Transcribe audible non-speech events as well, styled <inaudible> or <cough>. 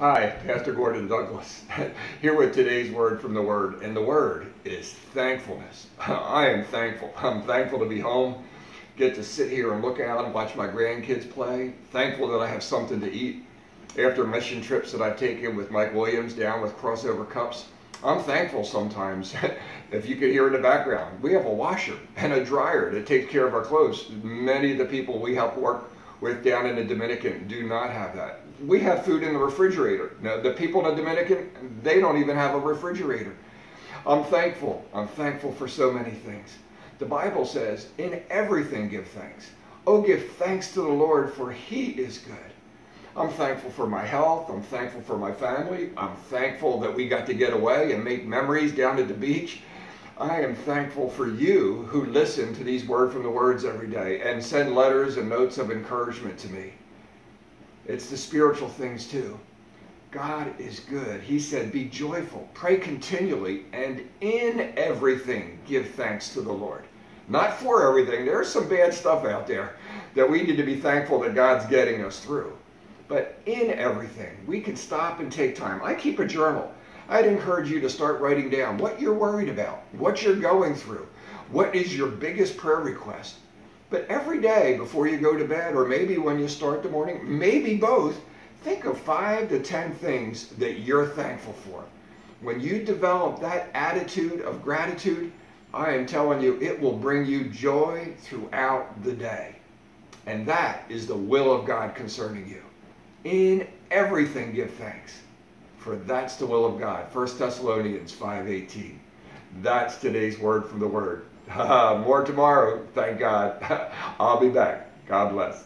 Hi, Pastor Gordon Douglas, <laughs> here with today's word from the Word, and the word is thankfulness. <laughs> I am thankful. I'm thankful to be home, get to sit here and look out and watch my grandkids play. Thankful that I have something to eat. After mission trips that I've taken with Mike Williams down with crossover cups, I'm thankful sometimes. <laughs> if you could hear in the background, we have a washer and a dryer that takes care of our clothes. Many of the people we help work with down in the Dominican do not have that. We have food in the refrigerator. Now, the people in the Dominican, they don't even have a refrigerator. I'm thankful. I'm thankful for so many things. The Bible says, in everything give thanks. Oh, give thanks to the Lord, for he is good. I'm thankful for my health. I'm thankful for my family. I'm thankful that we got to get away and make memories down at the beach. I am thankful for you who listen to these word from the words every day and send letters and notes of encouragement to me. It's the spiritual things too. God is good. He said, Be joyful, pray continually, and in everything give thanks to the Lord. Not for everything. There's some bad stuff out there that we need to be thankful that God's getting us through. But in everything, we can stop and take time. I keep a journal. I'd encourage you to start writing down what you're worried about, what you're going through, what is your biggest prayer request. But every day before you go to bed, or maybe when you start the morning, maybe both, think of five to ten things that you're thankful for. When you develop that attitude of gratitude, I am telling you, it will bring you joy throughout the day. And that is the will of God concerning you. In everything give thanks for that's the will of God. 1 Thessalonians 5.18. That's today's word from the word. <laughs> More tomorrow, thank God. <laughs> I'll be back. God bless.